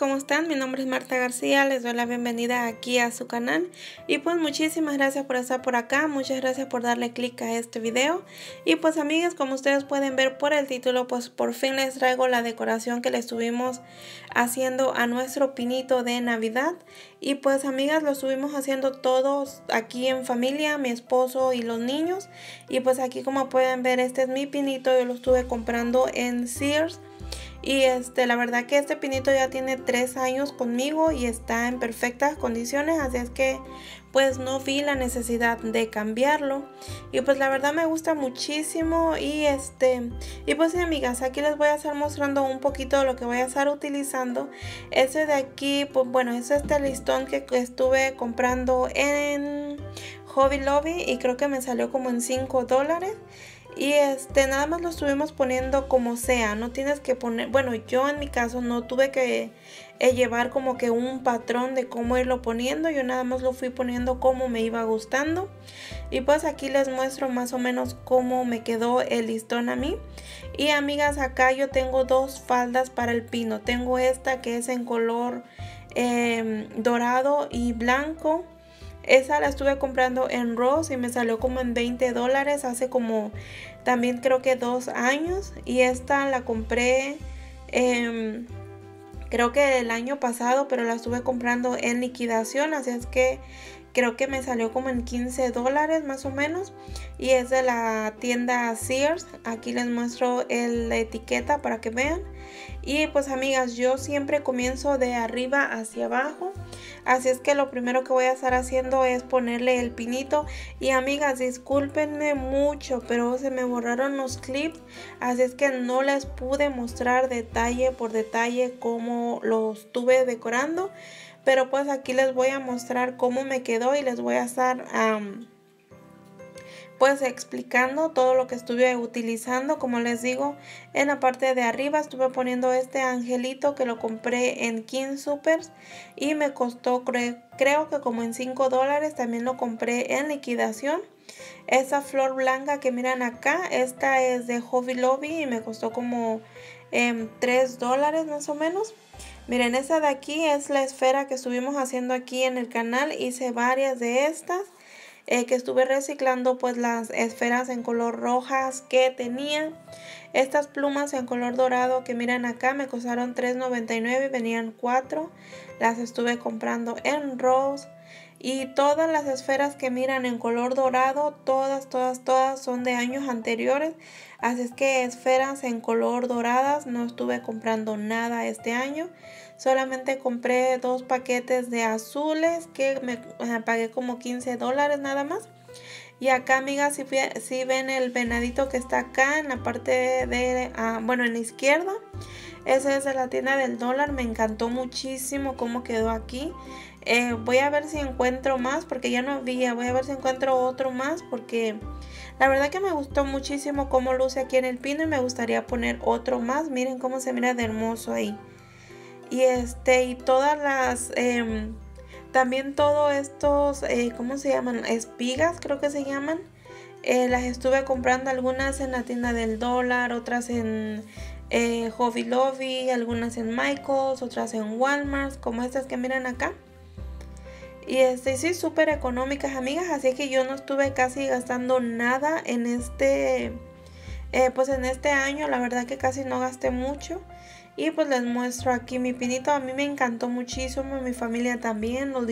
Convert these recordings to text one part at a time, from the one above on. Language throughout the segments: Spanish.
¿cómo están? Mi nombre es Marta García, les doy la bienvenida aquí a su canal. Y pues muchísimas gracias por estar por acá, muchas gracias por darle clic a este video. Y pues amigas como ustedes pueden ver por el título pues por fin les traigo la decoración que le estuvimos haciendo a nuestro pinito de navidad. Y pues amigas lo estuvimos haciendo todos aquí en familia, mi esposo y los niños. Y pues aquí como pueden ver este es mi pinito, yo lo estuve comprando en Sears y este, la verdad que este pinito ya tiene tres años conmigo y está en perfectas condiciones, así es que pues no vi la necesidad de cambiarlo. Y pues la verdad me gusta muchísimo y este, y pues amigas, aquí les voy a estar mostrando un poquito de lo que voy a estar utilizando. Este de aquí, pues bueno, es este listón que estuve comprando en Hobby Lobby y creo que me salió como en 5 dólares. Y este, nada más lo estuvimos poniendo como sea, no tienes que poner, bueno, yo en mi caso no tuve que eh, llevar como que un patrón de cómo irlo poniendo, yo nada más lo fui poniendo como me iba gustando. Y pues aquí les muestro más o menos cómo me quedó el listón a mí. Y amigas, acá yo tengo dos faldas para el pino, tengo esta que es en color em, dorado y blanco. Esa la estuve comprando en Ross y me salió como en 20 dólares hace como también creo que dos años. Y esta la compré em, creo que el año pasado, pero la estuve comprando en liquidación. Así es que creo que me salió como en 15 dólares más o menos. Y es de la tienda Sears. Aquí les muestro la etiqueta para que vean. Y pues amigas, yo siempre comienzo de arriba hacia abajo. Así es que lo primero que voy a estar haciendo es ponerle el pinito. Y amigas, discúlpenme mucho, pero se me borraron los clips. Así es que no les pude mostrar detalle por detalle cómo lo estuve decorando. Pero pues aquí les voy a mostrar cómo me quedó y les voy a estar pues explicando todo lo que estuve utilizando. Como les digo, en la parte de arriba estuve poniendo este angelito que lo compré en King Supers y me costó creo que como en 5 dólares. También lo compré en liquidación. Esa flor blanca que miran acá, esta es de Hobby Lobby y me costó como 3 em, dólares más o menos. Miren, esa de aquí es la esfera que estuvimos haciendo aquí en el canal. Hice varias de estas. Eh, que estuve reciclando pues las esferas en color rojas que tenía. Estas plumas en color dorado que miran acá me costaron $3.99 y venían 4. Las estuve comprando en Rose. Y todas las esferas que miran en color dorado, todas, todas, todas son de años anteriores. Así es que esferas en color doradas no estuve comprando nada este año. Solamente compré dos paquetes de azules que me pagué como 15 dólares nada más. Y acá, amigas, si, si, ven el venadito que está acá en la parte de, ah, bueno, en la izquierda. Ese es de la tienda del dólar. Me encantó muchísimo cómo quedó aquí. Eh, voy a ver si encuentro más porque ya no había. Voy a ver si encuentro otro más porque la verdad que me gustó muchísimo cómo luce aquí en el pino y me gustaría poner otro más. Miren cómo se mira de hermoso ahí. Y este, y todas las, em, también todos estos, eh, ¿cómo se llaman? Espigas creo que se llaman. Eh, las estuve comprando algunas en la tienda del dólar, otras en eh, Hobby Lobby, algunas en Michaels, otras en Walmart, como estas que miran acá. Y este, sí, súper económicas, amigas, así que yo no estuve casi gastando nada en este, pues en este año, la verdad que casi no gasté mucho. Y pues les muestro aquí mi pinito. A mí me encantó muchísimo, mi familia también. Nos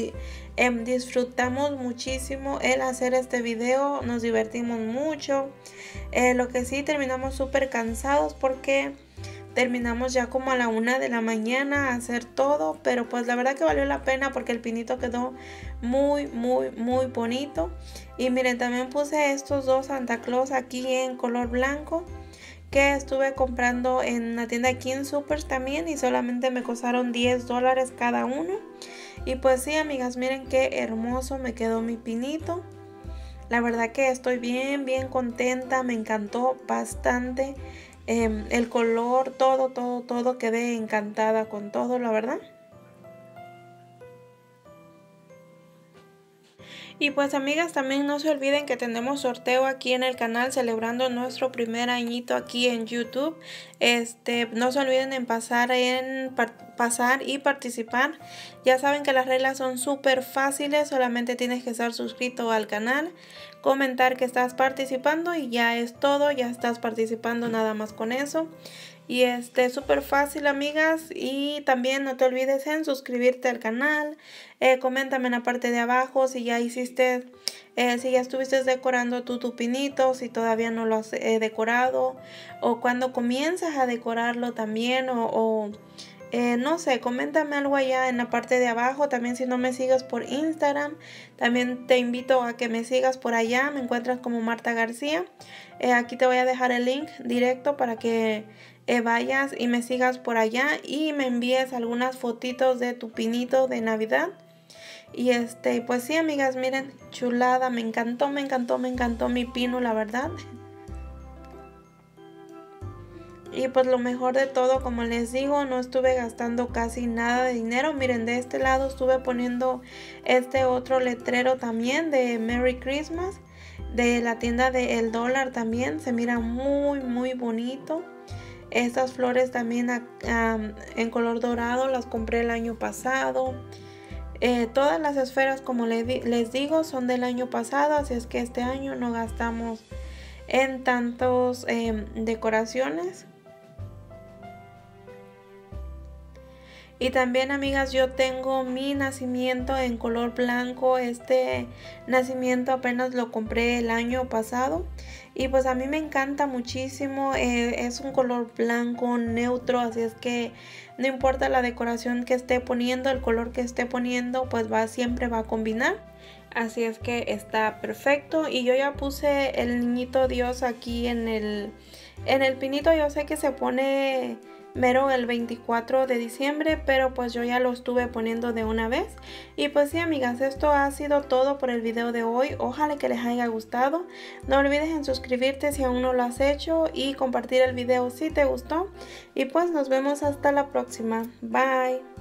em, disfrutamos muchísimo el hacer este video. Nos divertimos mucho. Eh, lo que sí, terminamos súper cansados porque terminamos ya como a la una de la mañana a hacer todo. Pero pues la verdad que valió la pena porque el pinito quedó muy, muy, muy bonito. Y miren, también puse estos dos Santa Claus aquí en color blanco que estuve comprando en la tienda King Supers también y solamente me costaron 10 dólares cada uno. Y pues sí, amigas, miren qué hermoso me quedó mi pinito. La verdad que estoy bien, bien contenta, me encantó bastante. Em, el color, todo, todo, todo, quedé encantada con todo, la verdad. Y pues amigas, también no se olviden que tenemos sorteo aquí en el canal celebrando nuestro primer añito aquí en YouTube. Este, no se olviden en pasar en pasar y participar. Ya saben que las reglas son súper fáciles, solamente tienes que estar suscrito al canal, comentar que estás participando y ya es todo, ya estás participando nada más con eso. Y este súper fácil amigas. Y también no te olvides en suscribirte al canal, eh, coméntame en la parte de abajo si ya hiciste, eh, si ya estuviste decorando tu tupinito, si todavía no lo has eh, decorado o cuando comienzas a decorarlo también o, o no sé, coméntame algo allá en la parte de abajo. También si no me sigas por Instagram, también te invito a que me sigas por allá. Me encuentras como Marta García. aquí te voy a dejar el link directo para que eh, vayas y me sigas por allá y me envíes algunas fotitos de tu pinito de Navidad. Y este, pues sí, amigas, miren, chulada, me encantó, me encantó, me encantó mi pino, la verdad. Y pues lo mejor de todo, como les digo, no estuve gastando casi nada de dinero. Miren, de este lado estuve poniendo este otro letrero también de Merry Christmas. De la tienda de El Dólar también. Se mira muy, muy bonito. Estas flores también en color dorado las compré el año pasado. Eh, todas las esferas, como les, digo, son del año pasado, así es que este año no gastamos en tantos em, decoraciones. Y también amigas yo tengo mi nacimiento en color blanco. Este nacimiento apenas lo compré el año pasado. Y pues a mí me encanta muchísimo. Eh, es un color blanco neutro. Así es que no importa la decoración que esté poniendo. El color que esté poniendo pues va siempre va a combinar. Así es que está perfecto. Y yo ya puse el niñito Dios aquí en el, en el pinito. Yo sé que se pone mero el 24 de diciembre, pero pues yo ya lo estuve poniendo de una vez. Y pues sí, amigas, esto ha sido todo por el video de hoy. Ojalá que les haya gustado. No olvides en suscribirte si aún no lo has hecho y compartir el video si te gustó. Y pues nos vemos hasta la próxima. Bye.